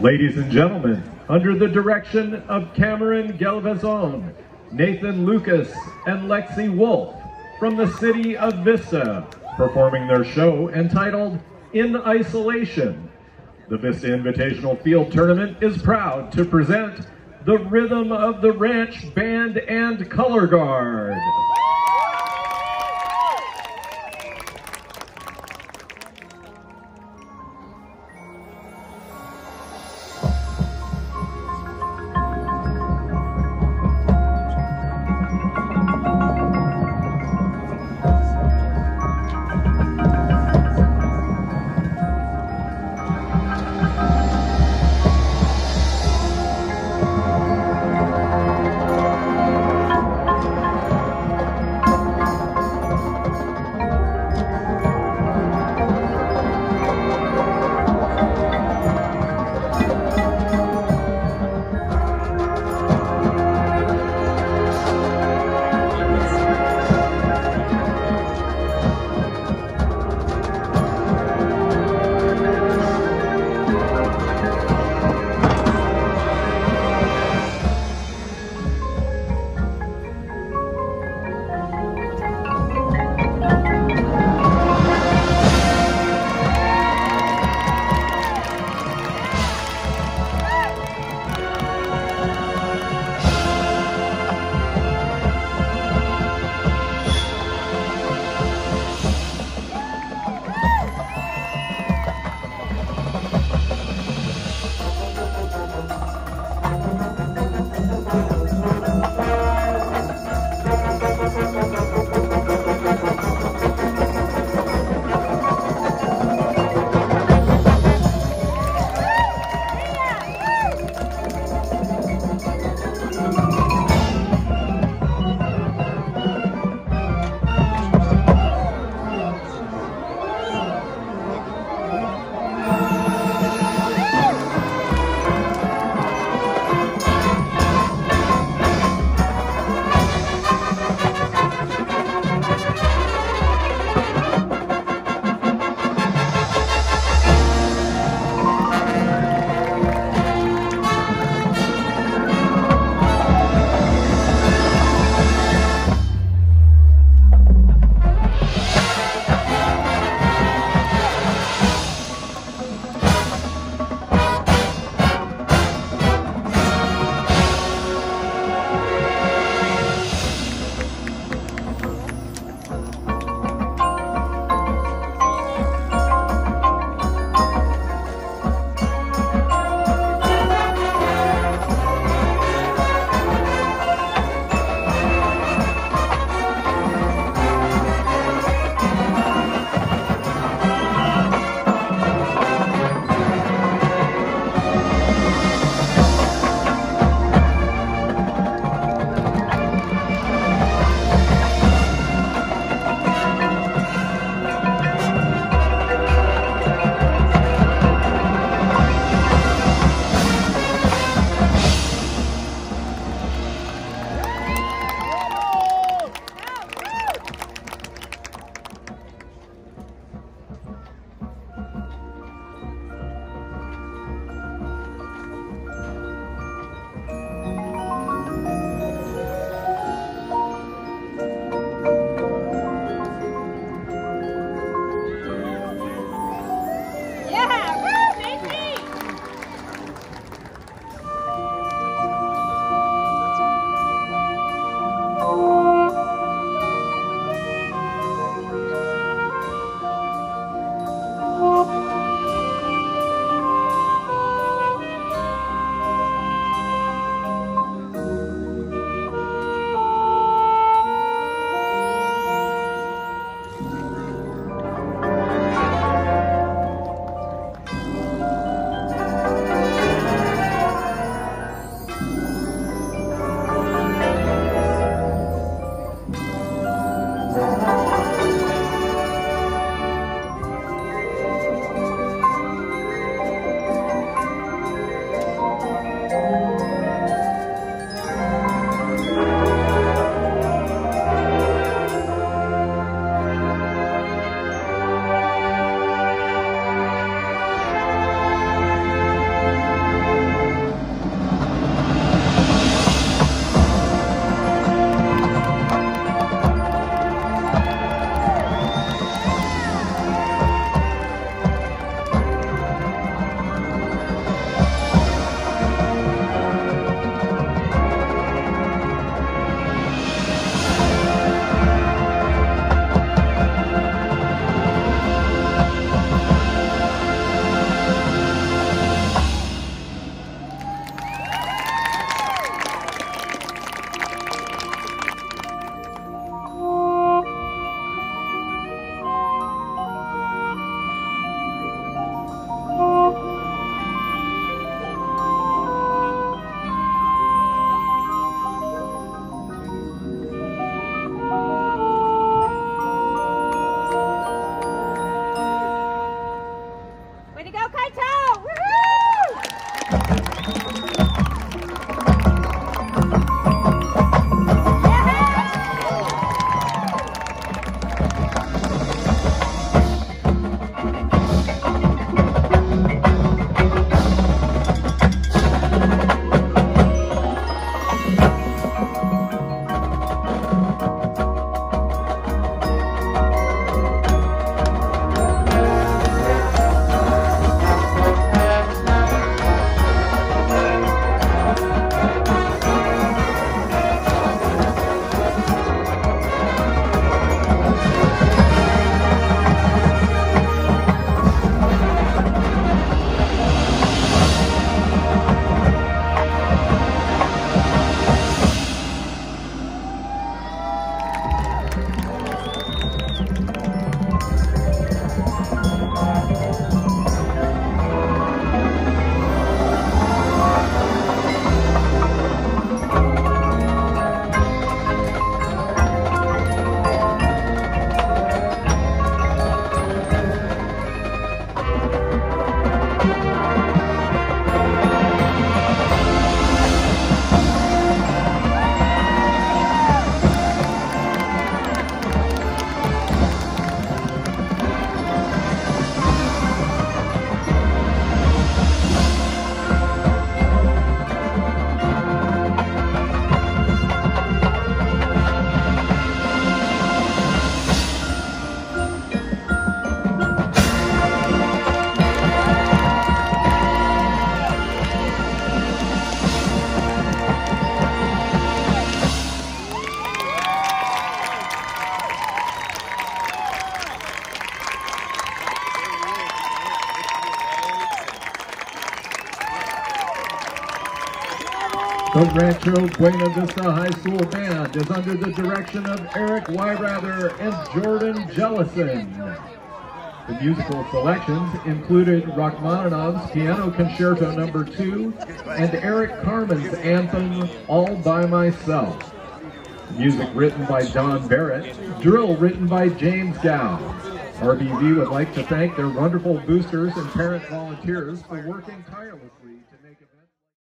Ladies and gentlemen, under the direction of Cameron Gelvezon, Nathan Lucas, and Lexi Wolfe from the city of Vista, performing their show entitled In Isolation. The Vista Invitational Field Tournament is proud to present the Rhythm of the Ranch Band and Color Guard. The Rancho Buena Vista High School Band is under the direction of Eric Weirather and Jordan Jellison. The musical selections included Rachmaninoff's Piano Concerto No. 2 and Eric Carmen's anthem All By Myself. Music written by Don Barrett, drill written by James Gow. RBV would like to thank their wonderful boosters and parent volunteers for working tirelessly.